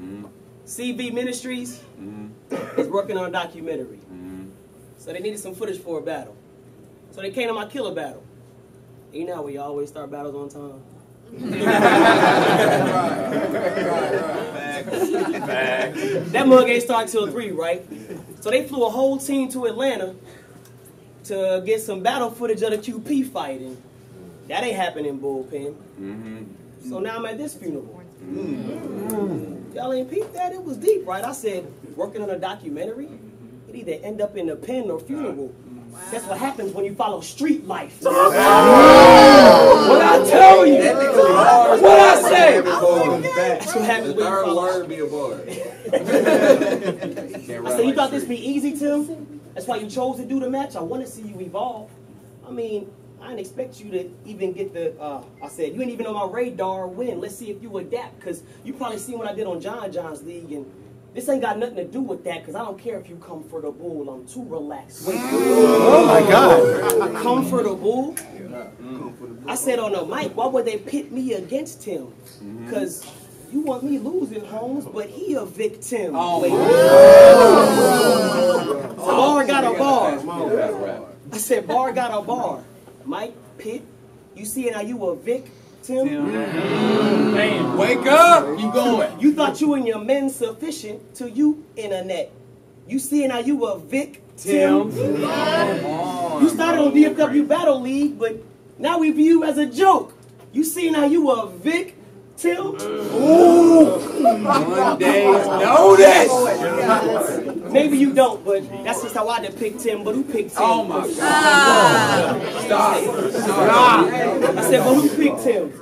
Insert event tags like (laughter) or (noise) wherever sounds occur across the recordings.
Mm-hmm. Ministries mm-hmm. is working on a documentary. Mm-hmm. So they needed some footage for a battle. So they came to my killer battle. You know how we always start battles on time? that mug ain't start till three, right? So they flew a whole team to Atlanta to get some battle footage of the QP fighting. That ain't happening in bullpen. So now I'm at this funeral. Mm. Y'all ain't peeped that? It was deep, right? I said, working on a documentary, it either end up in a pen or funeral. That's what happens when you follow street life. what I tell you, what I say. That's what happens when you Third follow. word be a bar. (laughs) I said, you thought this be easy, Tim? That's why you chose to do the match. I want to see you evolve. I mean, I didn't expect you to even get the. Uh, I said, you ain't even on my radar. Win. Let's see if you adapt, because you probably seen what I did on John John's league, and this ain't got nothing to do with that. Because I don't care if you comfortable. I'm too relaxed. Oh my God. comfortable. I said on the mic, why would they pit me against him? Because you want me losing Holmes, but he a victim. Oh, Wait. Bar got a bar. I said bar got a bar. Mike Pitt, you see how you a victim? Wake up! Keep going. You thought you and your men sufficient till you internet. You seeing how you a victim? You started on DFW Battle League, but now we view you as a joke. You seeing how you a victim? One day's (laughs) notice. Maybe you don't, but that's just how I depict him. But who picked him? Oh my God. Stop. I said, but who picked him?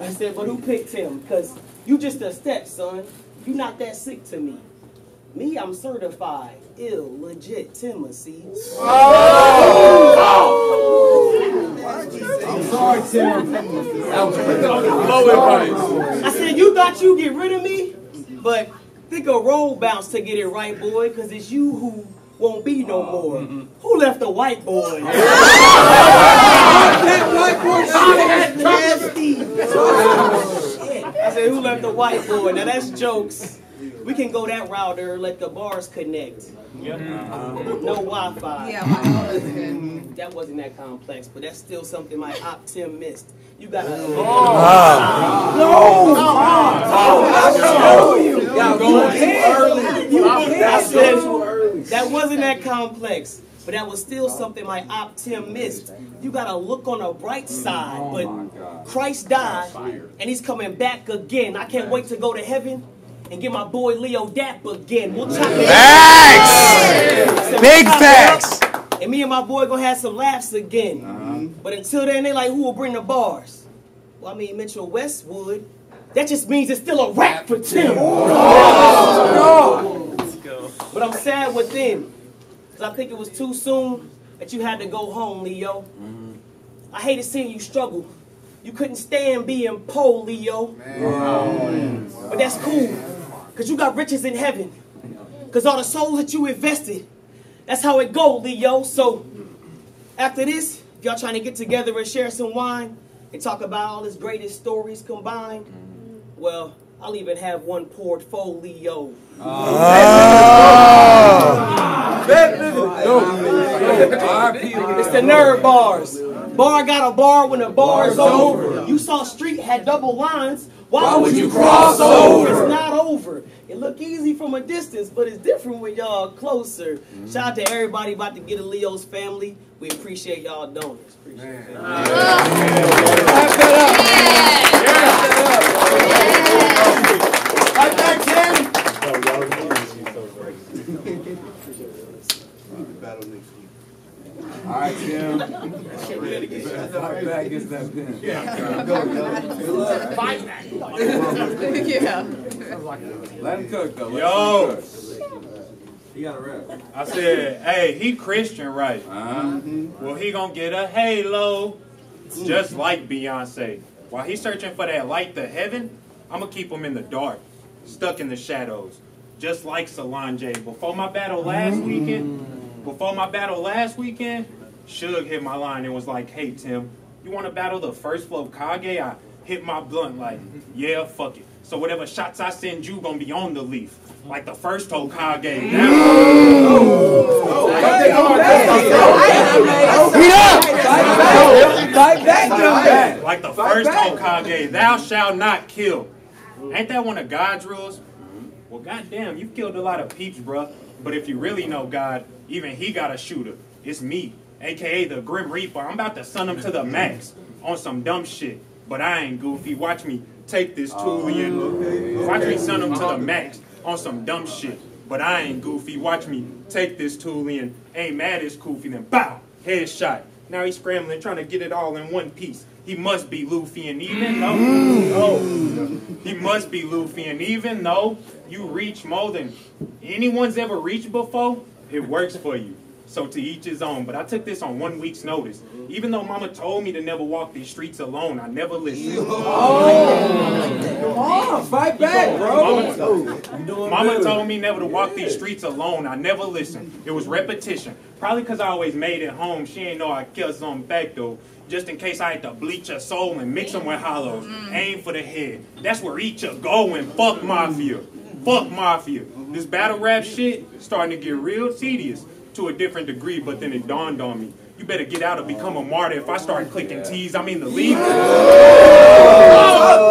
I said, but who picked him? Because you just a step, son. You not that sick to me. Me, I'm certified, ill, legit, Timothy. I'm sorry, Tim. That was low advice. I said, you thought you get rid of me? But think a roll bounce to get it right, boy, because it's you who won't be no uh, more. Mm-hmm. Who left the white boy? (laughs) (laughs) That white boy Nasty. I said, who left the white boy? Now that's jokes. We can go that route or let the bars connect. Yep. Uh-huh. No Wi-Fi. Yeah, mm-hmm. That wasn't that complex, but that's still something my op Tim missed. You gotta. Oh. Oh. Y'all oh going too early. I said that wasn't that complex, but that was still something my op Tim missed. You gotta look on the bright side, but Christ died and he's coming back again. I can't wait to go to heaven and get my boy Leo Dap again. We'll chop it Facts. up. Big We'll facts. And me and my boy gonna have some laughs again. But until then, they like, who will bring the bars? Well, I mean, Mitchell Westwood. That just means it's still a rap for Tim. But I'm sad within. Because I think it was too soon that you had to go home, Leo. Mm-hmm. I hated seeing you struggle. You couldn't stand being poor, Leo. But that's cool. Because you got riches in heaven. Because all the souls that you invested, that's how it go, Leo. So after this, if y'all trying to get together and share some wine and talk about all his greatest stories combined, mm-hmm. well, I'll even have one portfolio. It's the nerd bars. Bar got a bar when the bar's over. You saw Street had double lines. Why, would you cross over? It's not over. It look easy from a distance, but it's different when y'all closer. Mm-hmm. Shout out to everybody about to get a Leo's family. We appreciate y'all donors. Appreciate it. Right back, Tim. All right, Tim. Right back against that pin. Let him cook, though. Let Yo. He got a rap. I said, hey, he Christian, right? Uh-huh. Well, he gonna get a halo, just like Beyonce. While he's searching for that light to heaven, I'm gonna keep him in the dark, stuck in the shadows, just like Solange. Before my battle last weekend, before my battle last weekend, Suge hit my line and was like, "Hey Tim, you want to battle the first flow Kage?" I hit my blunt like, "Yeah, fuck it." So whatever shots I send you gonna be on the leaf. Like the first Hokage. That- Fight back, young man. like the first back. Hokage, thou shalt not kill. Ain't that one of God's rules? Well, goddamn, you've killed a lot of peeps, bruh. But if you really know God, even he got a shooter. It's me, aka the Grim Reaper. I'm about to sun him to the max on some dumb shit. But I ain't goofy. Watch me take this oh. Tulian. Watch me sun him to the max on some dumb shit. But I ain't goofy. Watch me take this Tulian. Ain't mad as Koofy. Then bow, headshot. Now he's scrambling, trying to get it all in one piece. He must be Luffy, and even though, no, he must be Luffy, and even though you reach more than anyone's ever reached before, it works for you. So to each his own. But I took this on one week's notice. Even though Mama told me to never walk these streets alone, I never listened. Come on, fight back, bro. Mama, Mama told me never to walk these streets alone. I never listened. It was repetition. Probably because I always made it home. She ain't know I killed something back though. Just in case I had to bleach her soul and mix them with hollows. Aim for the head. That's where each are going. Fuck Mafia. Fuck Mafia. This battle rap shit starting to get real tedious to a different degree, but then it dawned on me. You better get out or become a martyr if I start clicking T's. I mean the league. Fuck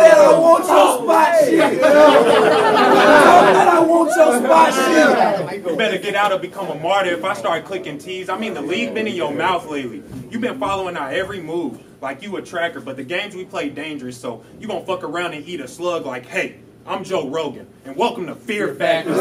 that, I want your spot shit. Fuck that, I want your spot shit. You better get out or become a martyr if I start clicking T's. I mean, the league been in your mouth lately. You've been following our every move like you a tracker, but the games we play dangerous, so you gonna fuck around and eat a slug like, hey, I'm Joe Rogan, and welcome to Fear Factor.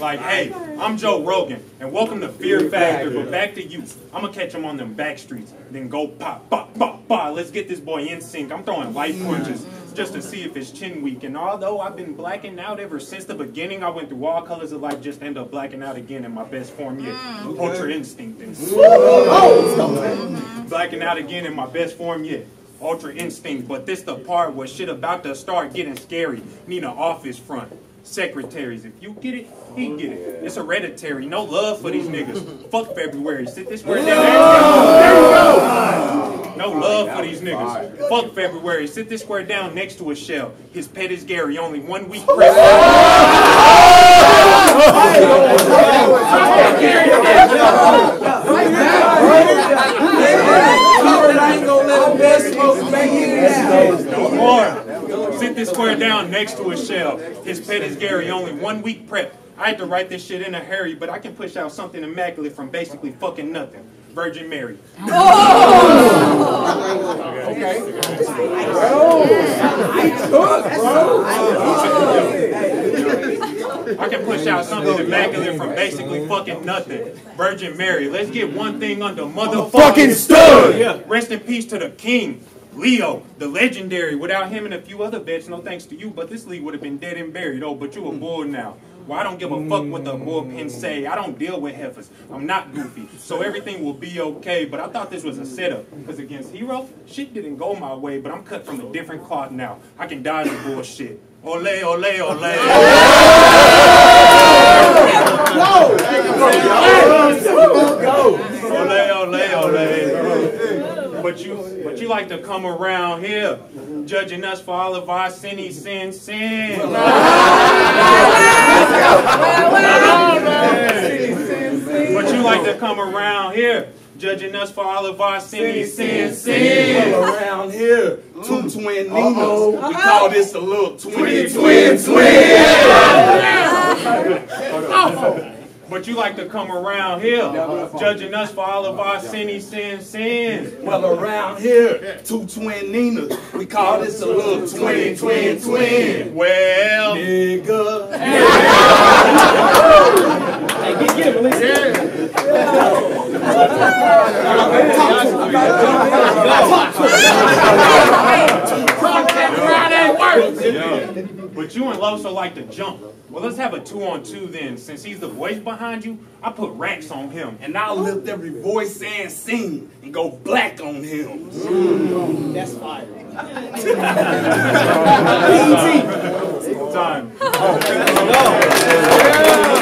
like, hey, I'm Joe Rogan, and welcome to Fear Factor. But back to you. I'm gonna catch him on them back streets, then go pop, pop, pop, pop. Let's get this boy in sync. I'm throwing light punches just to see if his chin weak. And although I've been blacking out ever since the beginning, I went through all colors of life, just end up blacking out again in my best form yet. Mm. Ultra instinct. And blacking out again in my best form yet. Ultra instinct, but this the part where shit about to start getting scary. Need an office front. Secretaries, if you get it, he get it. It's hereditary. No love for these niggas. (laughs) Fuck February. Sit this where down. No love for these niggas. Fuck February. Sit this square down next to a shell. His pet is Gary. Only one week. I ain't gonna let him best smoke back in down. Or sit this square down next to a shell. His pet is Gary. Only one week prep. I had to write this shit in a hurry, but I can push out something immaculate from basically fucking nothing. Virgin Mary. Oh. Okay. Oh. I can push out something immaculate from basically fucking nothing. Virgin Mary. Let's get one thing under motherfucking stood. Rest in peace to the king. Leo, the legendary. Without him and a few other vets, no thanks to you, but this league would have been dead and buried. Oh, but you a mm-hmm. bull now. Well, I don't give a fuck what the bullpen mm. say. I don't deal with heifers. I'm not goofy, so everything will be okay. But I thought this was a setup, because against Hero, shit didn't go my way, but I'm cut from a different cloth now. I can dodge the bullshit. Ole, ole, ole. Ole, (laughs) ole, ole. But you, but you like to come around here, judging us for all of our sinny sin sin. But you like to come around here, judging us for all of our sinny sin sin. around here. Two mm. twin Ninas. We uh-huh. call this a little twin, twin, twin. (laughs) But you like to come around here, judging us for all of our sinny sin sins. Well, around here, two twin Ninas. We call this a little twin, twin, twin. Well, Nigga. Hey, get, get him, Elise. But you and Loso like to jump. Well, let's have a two on two then. Since he's the voice behind you, I put racks on him. And I'll lift every voice and sing and go black on him. Mm. That's fire. (laughs) Time. (laughs)